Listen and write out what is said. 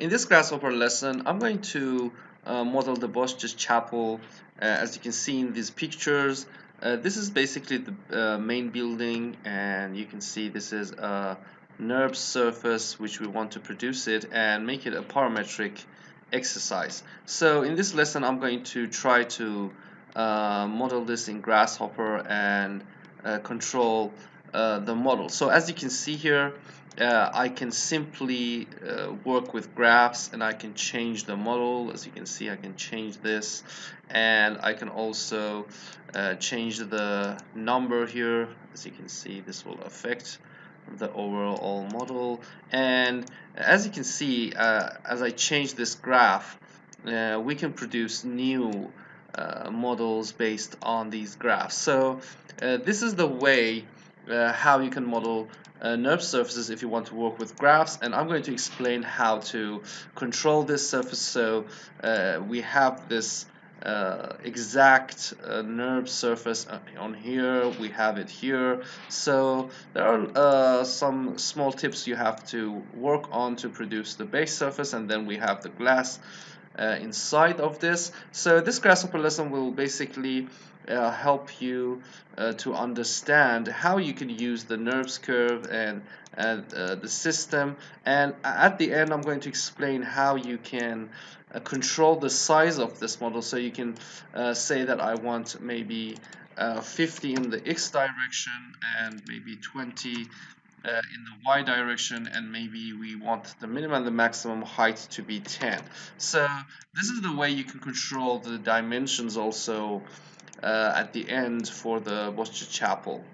In this Grasshopper lesson, I'm going to uh, model the Bosjes Chapel. Uh, as you can see in these pictures, uh, this is basically the uh, main building and you can see this is a NURBS surface which we want to produce it and make it a parametric exercise. So in this lesson, I'm going to try to uh, model this in Grasshopper and uh, control the model. So as you can see here, uh, I can simply uh, work with graphs and I can change the model. As you can see I can change this. And I can also uh, change the number here. As you can see this will affect the overall model. And as you can see uh, as I change this graph uh, we can produce new uh, models based on these graphs. So this is the way uh, how you can model uh, NURBS surfaces if you want to work with graphs and I'm going to explain how to control this surface. So uh, we have this uh, exact uh, NURBS surface uh, on here we have it here. So there are uh, some small tips you have to work on to produce the base surface and then we have the glass inside of this. So this grasshopper lesson will basically uh, help you uh, to understand how you can use the NURBS curve and, and uh, the system and at the end I'm going to explain how you can uh, control the size of this model so you can uh, say that I want maybe 50 in the x direction and maybe 20 uh, in the y direction and maybe we want the minimum and the maximum height to be 10 so this is the way you can control the dimensions also uh, at the end for the Bosjes Chapel